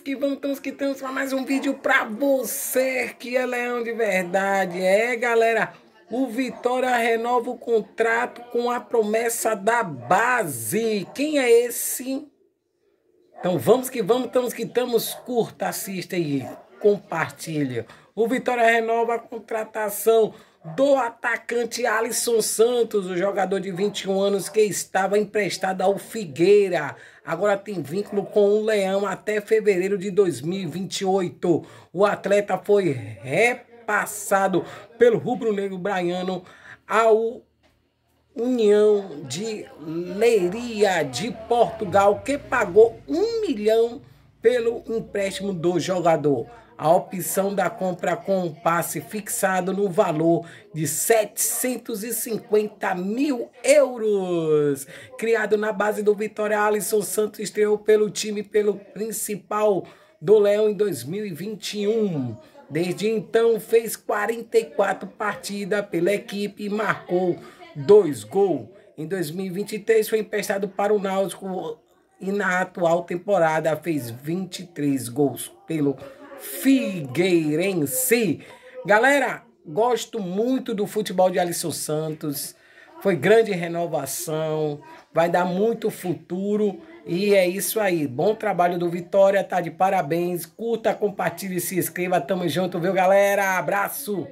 que vamos, estamos que estamos para mais um vídeo para você que é leão de verdade. É, galera, o Vitória renova o contrato com a promessa da base. Quem é esse? Então vamos que vamos, estamos que estamos. Curta, assista e compartilha. O Vitória renova a contratação do atacante Alisson Santos, o jogador de 21 anos que estava emprestado ao Figueira. Agora tem vínculo com o Leão até fevereiro de 2028. O atleta foi repassado pelo rubro-negro braiano ao União de Leiria de Portugal, que pagou um milhão pelo empréstimo do jogador a opção da compra com passe fixado no valor de 750 mil euros. Criado na base do Vitória, Alisson Santos estreou pelo time pelo principal do Leão em 2021. Desde então fez 44 partidas pela equipe e marcou dois gols. Em 2023 foi emprestado para o Náutico e na atual temporada fez 23 gols pelo Figueirense. Galera, gosto muito do futebol de Alisson Santos. Foi grande renovação, vai dar muito futuro. E é isso aí. Bom trabalho do Vitória, tá de parabéns. Curta, compartilhe, se inscreva. Tamo junto, viu, galera? Abraço!